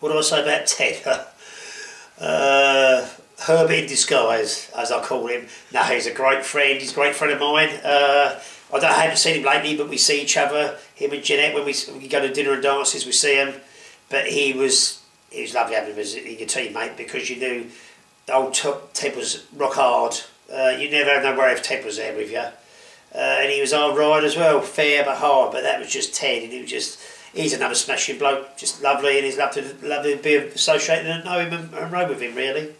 what do I say about Ted? uh, Herbert in disguise, as I call him. No, he's a great friend. He's a great friend of mine. Uh, I, don't, I haven't seen him lately, but we see each other. Him and Jeanette when we, we go to dinner and dances, we see him. But he was it was lovely having him as your teammate because you knew the old Ted was rock hard. Uh, you never had no worry if Ted was there with you. Uh, and he was hard ride as well, fair but hard. But that was just Ted, and he was just he's another smashing bloke, just lovely, and he's lovely to love to be associated and know him and, and ride with him really.